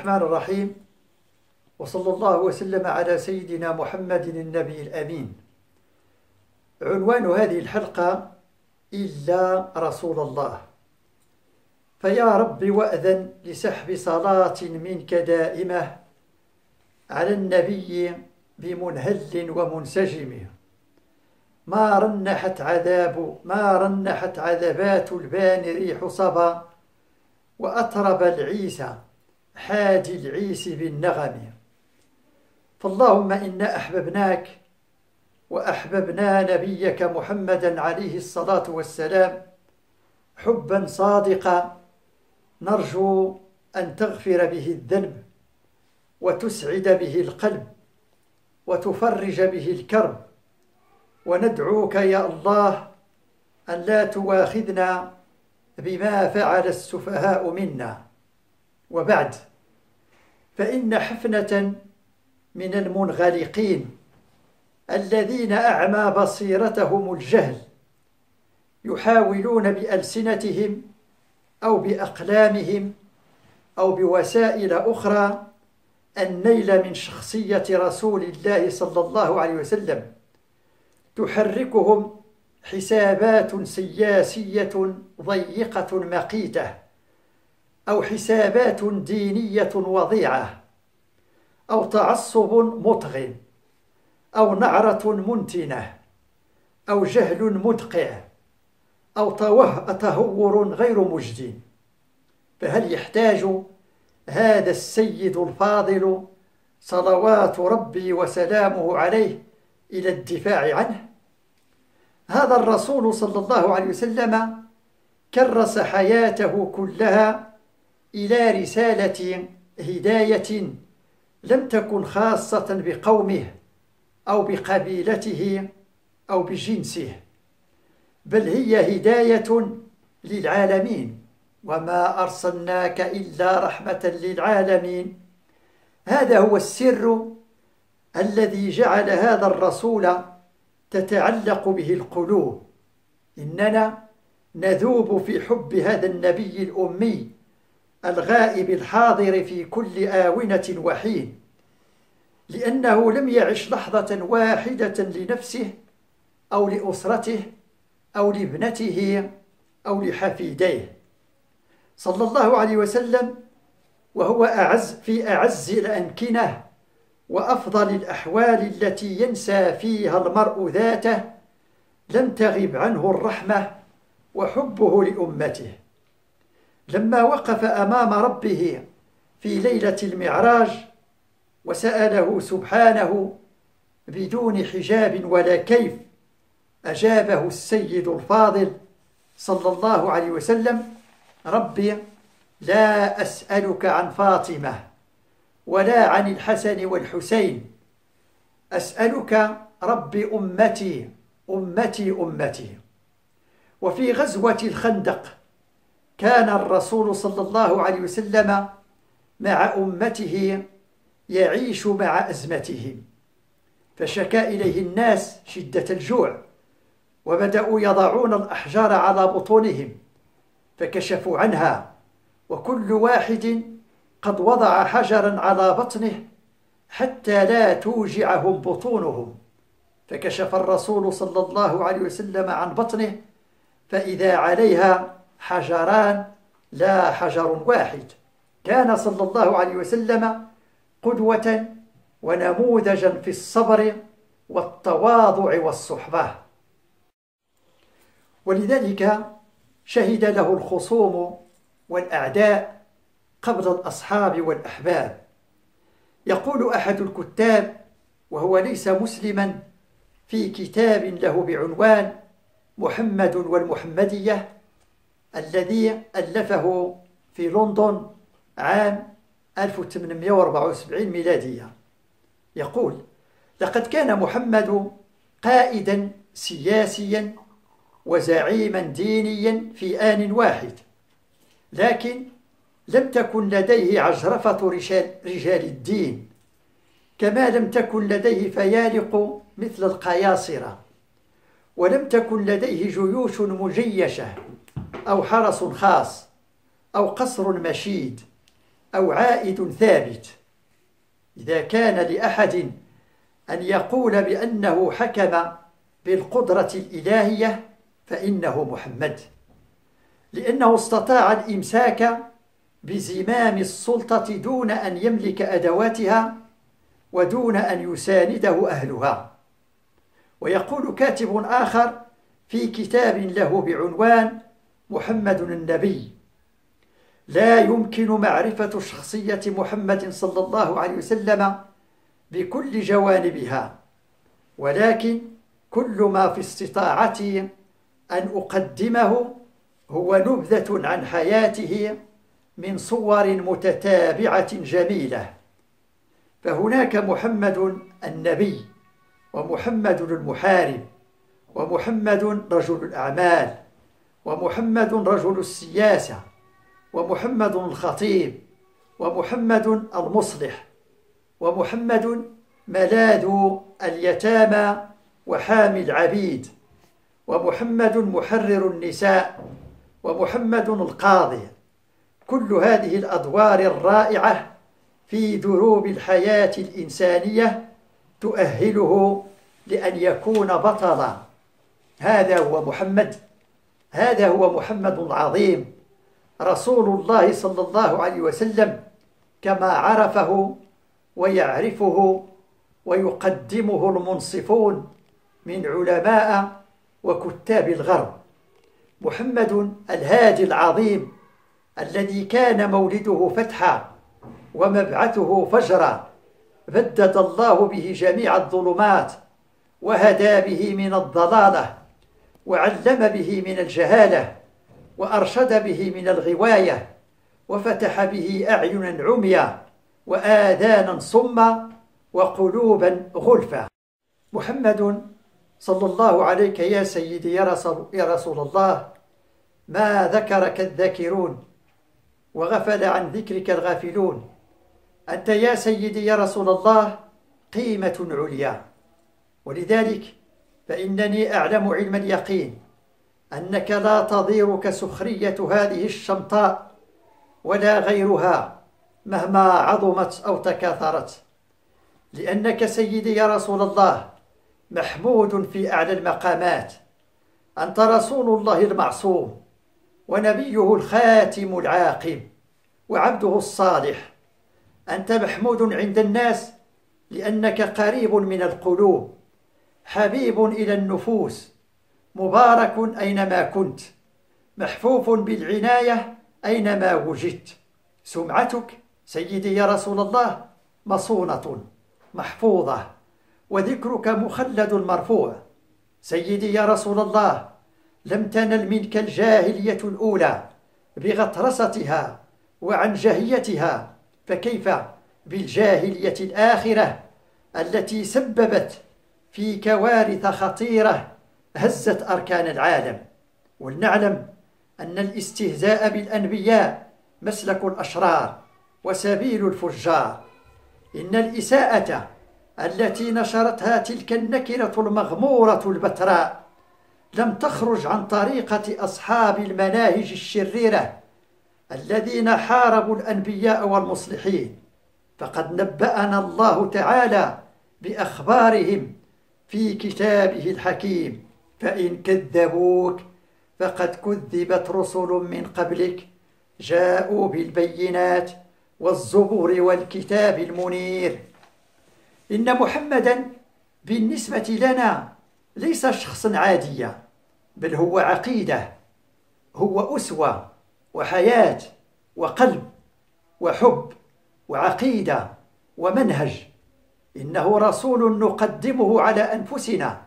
الرحمن الرحيم. وصلى الله وسلم على سيدنا محمد النبي الأمين. عنوان هذه الحلقة إلا رسول الله. فيا رب وأذن لسحب صلاة منك دائمة على النبي بمنهل ومنسجم. ما رنحت عذاب ما رنحت عذبات البان ريح صبا وأطرب العيسى. حاج العيس بالنغم. فاللهم إنا أحببناك وأحببنا نبيك محمدا عليه الصلاة والسلام. حبا صادقا نرجو أن تغفر به الذنب وتسعد به القلب وتفرج به الكرب. وندعوك يا الله أن لا تواخذنا بما فعل السفهاء منا. وبعد فإن حفنة من المنغلقين الذين أعمى بصيرتهم الجهل يحاولون بألسنتهم أو بأقلامهم أو بوسائل أخرى النيل من شخصية رسول الله صلى الله عليه وسلم تحركهم حسابات سياسية ضيقة مقيتة. أو حسابات دينية وضيعة أو تعصب مطغٍ أو نعرة منتنة أو جهل مدقع أو تهور غير مجد فهل يحتاج هذا السيد الفاضل صلوات ربي وسلامه عليه إلى الدفاع عنه؟ هذا الرسول صلى الله عليه وسلم كرس حياته كلها إلى رسالة هداية لم تكن خاصة بقومه أو بقبيلته أو بجنسه بل هي هداية للعالمين. وما أرسلناك إلا رحمة للعالمين. هذا هو السر الذي جعل هذا الرسول تتعلق به القلوب. إننا نذوب في حب هذا النبي الأمي الغائب الحاضر في كل آونة وحين لأنه لم يعش لحظة واحدة لنفسه أو لأسرته أو لابنته أو لحفيديه. صلى الله عليه وسلم وهو أعز في أعز الأمكنة وأفضل الأحوال التي ينسى فيها المرء ذاته لم تغب عنه الرحمة وحبه لأمته. لما وقف أمام ربه في ليلة المعراج وسأله سبحانه بدون حجاب ولا كيف أجابه السيد الفاضل صلى الله عليه وسلم ربي لا أسألك عن فاطمة ولا عن الحسن والحسين. أسألك ربي أمتي أمتي أمتي. وفي غزوة الخندق كان الرسول صلى الله عليه وسلم مع أمته يعيش مع أزمتهم فشكا إليه الناس شدة الجوع وبدأوا يضعون الأحجار على بطونهم فكشفوا عنها وكل واحد قد وضع حجرا على بطنه حتى لا توجعهم بطونهم فكشف الرسول صلى الله عليه وسلم عن بطنه فإذا عليها حجران لا حجر واحد. كان صلى الله عليه وسلم قدوة ونموذجا في الصبر والتواضع والصحبة. ولذلك شهد له الخصوم والأعداء قبل الأصحاب والأحباب. يقول أحد الكتاب وهو ليس مسلما في كتاب له بعنوان محمد والمحمدية الذي ألفه في لندن عام 1874 ميلادية. يقول لقد كان محمد قائدا سياسيا وزعيما دينيا في آن واحد لكن لم تكن لديه عجرفة رجال الدين كما لم تكن لديه فيالق مثل القياصرة ولم تكن لديه جيوش مجيشة. أو حرس خاص أو قصر مشيد أو عائد ثابت. إذا كان لأحد أن يقول بأنه حكم بالقدرة الإلهية فإنه محمد. لأنه استطاع الإمساك بزمام السلطة دون أن يملك أدواتها ودون أن يسانده أهلها. ويقول كاتب آخر في كتاب له بعنوان محمد النبي. لا يمكن معرفة شخصية محمد صلى الله عليه وسلم بكل جوانبها ولكن كل ما في استطاعتي أن أقدمه هو نبذة عن حياته من صور متتابعة جميلة. فهناك محمد النبي ومحمد المحارب ومحمد رجل الأعمال ومحمد رجل السياسة ومحمد الخطيب ومحمد المصلح ومحمد ملاذ اليتامى وحامي العبيد ومحمد محرر النساء ومحمد القاضي. كل هذه الأدوار الرائعة في دروب الحياة الإنسانية تؤهله لأن يكون بطلا. هذا هو محمد. هذا هو محمد العظيم رسول الله صلى الله عليه وسلم كما عرفه ويعرفه ويقدمه المنصفون من علماء وكتاب الغرب. محمد الهادي العظيم الذي كان مولده فتحا ومبعثه فجرا بدد الله به جميع الظلمات وهدى به من الضلالة وعلم به من الجهالة وأرشد به من الغواية وفتح به أعينا عميا وآذانا صما وقلوبا غلفا. محمد صلى الله عليك يا سيدي يا رسول, يا رسول الله ما ذكرك الذاكرون وغفل عن ذكرك الغافلون. أنت يا سيدي يا رسول الله قيمة عليا. ولذلك فإنني أعلم علم اليقين أنك لا تضيرك سخرية هذه الشمطاء ولا غيرها مهما عظمت أو تكاثرت لأنك سيدي يا رسول الله محمود في أعلى المقامات أنت رسول الله المعصوم ونبيه الخاتم العاقب وعبده الصالح أنت محمود عند الناس لأنك قريب من القلوب. حبيب إلى النفوس مبارك أينما كنت محفوف بالعناية أينما وجدت. سمعتك سيدي يا رسول الله مصونة محفوظة وذكرك مخلد مرفوع. سيدي يا رسول الله لم تنل منك الجاهلية الأولى بغطرستها وعنجهيتها فكيف بالجاهلية الآخرة التي سببت في كوارث خطيرة هزت أركان العالم. ولنعلم أن الاستهزاء بالأنبياء مسلك الأشرار وسبيل الفجار. إن الإساءة التي نشرتها تلك النكرة المغمورة البتراء لم تخرج عن طريقة أصحاب المناهج الشريرة الذين حاربوا الأنبياء والمصلحين. فقد نبأنا الله تعالى بأخبارهم في كتابه الحكيم فإن كذبوك فقد كذبت رسل من قبلك جاءوا بالبينات والزبور والكتاب المنير. إن محمدا بالنسبة لنا ليس شخصا عاديا بل هو عقيدة هو أسوة وحياة وقلب وحب وعقيدة ومنهج. إنه رسول نقدمه على أنفسنا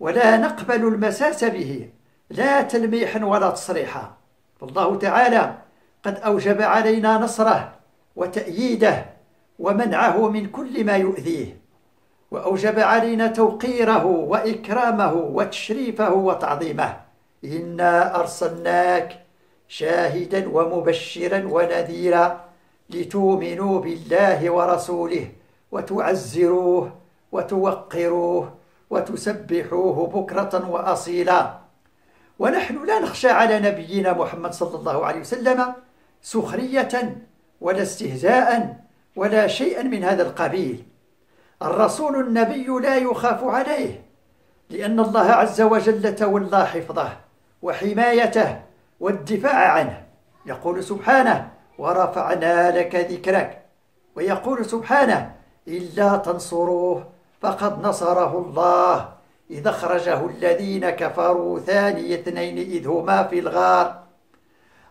ولا نقبل المساس به لا تلميحا ولا تصريحا فالله تعالى قد أوجب علينا نصره وتأييده ومنعه من كل ما يؤذيه. وأوجب علينا توقيره وإكرامه وتشريفه وتعظيمه. إنا أرسلناك شاهدا ومبشرا ونذيرا لتؤمنوا بالله ورسوله وتعزروه وتوقروه وتسبحوه بكرة وأصيلا. ونحن لا نخشى على نبينا محمد صلى الله عليه وسلم سخرية ولا استهزاء ولا شيئا من هذا القبيل. الرسول النبي لا يخاف عليه لأن الله عز وجل تولى حفظه وحمايته والدفاع عنه. يقول سبحانه ورفعنا لك ذكرك. ويقول سبحانه إلا تنصروه فقد نصره الله. إذا أخرجه الذين كفروا ثاني اثنين إذ هما في الغار.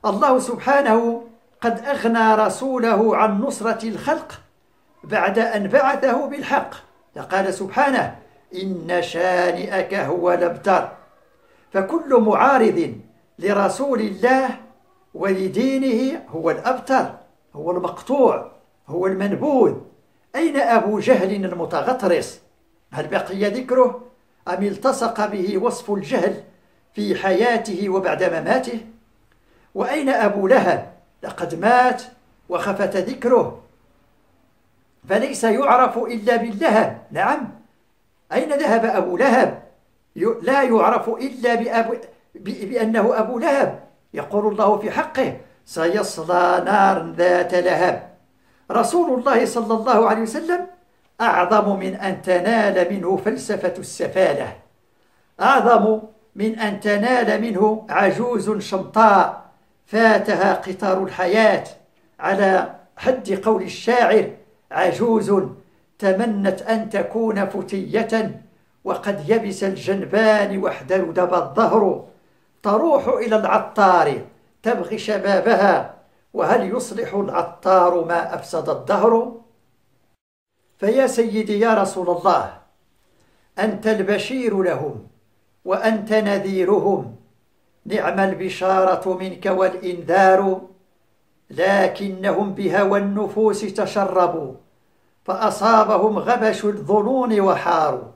الله سبحانه قد أغنى رسوله عن نصرة الخلق بعد أن بعثه بالحق. فقال سبحانه إن شانئك هو الأبتر. فكل معارض لرسول الله ولدينه هو الأبتر هو المقطوع هو المنبوذ. أين أبو جهل المتغطرس؟ هل بقي ذكره؟ أم التصق به وصف الجهل في حياته وبعد مماته؟ وأين أبو لهب؟ لقد مات وخفت ذكره. فليس يعرف إلا باللهب. نعم. أين ذهب أبو لهب؟ لا يعرف إلا بأبو بأنه أبو لهب. يقول الله في حقه سيصلى نار ذات لهب. رسول الله صلى الله عليه وسلم أعظم من أن تنال منه فلسفة السفالة. أعظم من أن تنال منه عجوز شمطاء فاتها قطار الحياة على حد قول الشاعر عجوز تمنت أن تكون فتية وقد يبس الجنبان واحدر دب الظهر. تروح إلى العطار تبغي شبابها وهل يصلح العطار ما أفسد الدهر؟ فيا سيدي يا رسول الله أنت البشير لهم وأنت نذيرهم. نعم البشارة منك والإنذار لكنهم بهوى النفوس تشربوا فأصابهم غبش الظنون وحاروا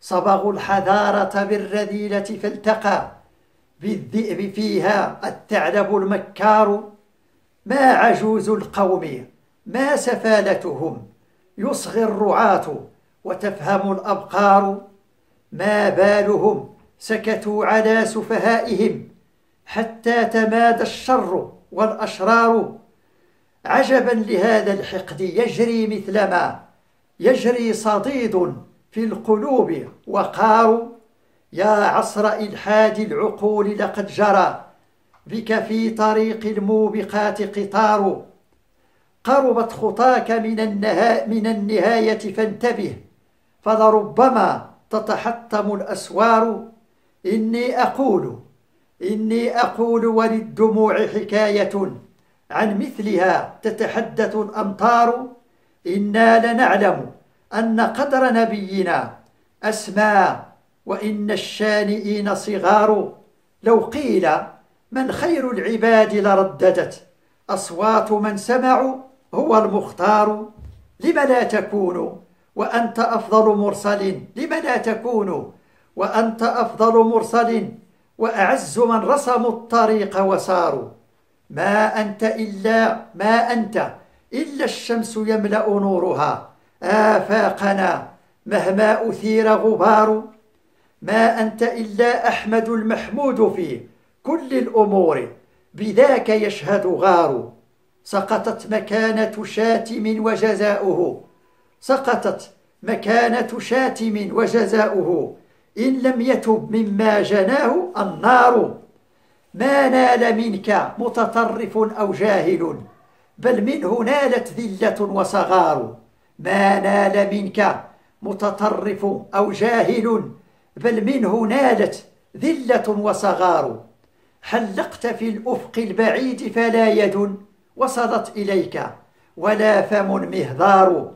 صبغوا الحذارة بالرذيلة فالتقى بالذئب فيها الثعلب المكار. ما عجوز القوم ما سفالتهم يصغي الرعاة وتفهم الأبقار. ما بالهم سكتوا على سفهائهم حتى تمادى الشر والأشرار. عجبا لهذا الحقد يجري مثلما يجري صديد في القلوب وقار. يا عصر إلحاد العقول لقد جرى بك في طريق الموبقات قطار. قربت خطاك من, النها من النهاية فانتبه فلربما تتحطم الأسوار. إني أقول إني أقول وللدموع حكاية. عن مثلها تتحدث الأمطار. إنا لنعلم أن قدر نبينا أسمى وإن الشانئين صغار. لو قيل من خير العباد لرددت أصوات من سمعوا هو المختار. لم لا تكون؟ وأنت أفضل مرسل. لم لا تكون؟ وأنت أفضل مرسل. وأعز من رسموا الطريق وساروا ما أنت إلا ما أنت إلا الشمس يملأ نورها. آفاقنا مهما أثير غبار. ما أنت إلا أحمد المحمود في كل الأمور. بذاك يشهد غار. سقطت مكانة شاتم وجزاؤه. سقطت مكانة شاتم وجزاؤه. إن لم يتب مما جناه النار. ما نال منك متطرف أو جاهل. بل منه نالت ذلة وصغار. ما نال منك متطرف أو جاهل. بل منه نالت ذلة وصغار. حلقت في الأفق البعيد فلا يد وصلت إليك ولا فم مهذار.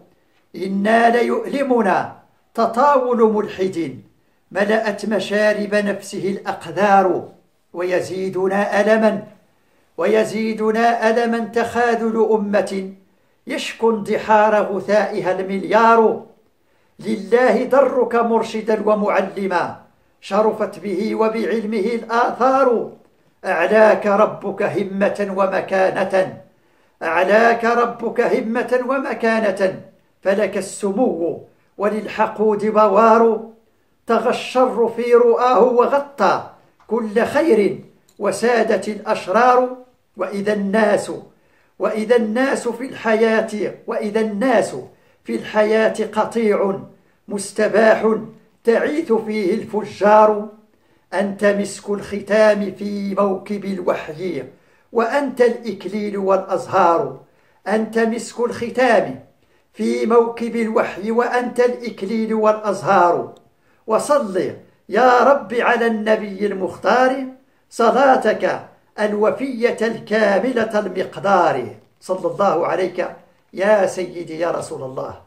إنا ليؤلمنا تطاول ملحد ملأت مشارب نفسه الأقذار. ويزيدنا ألما ويزيدنا ألما تخاذل أمة يشكو اندحار غثائها المليار. لله درك مرشدا ومعلما شرفت به وبعلمه الآثار. أعلاك ربك همة ومكانة. أعلاك ربك همة ومكانة. فلك السمو وللحقود بوار. طغى الشر في رؤاه وغطى كل خير وسادة الأشرار. وإذا الناس وإذا الناس في الحياة وإذا الناس في الحياة قطيع مستباح تعيث فيه الفجار. أنت مسك الختام في موكب الوحي وأنت الإكليل والأزهار. أنت مسك الختام في موكب الوحي وأنت الإكليل والأزهار. وصل يا رب على النبي المختار صلاتك الوفية الكاملة المقدار. صلى الله عليك يا سيدي يا رسول الله.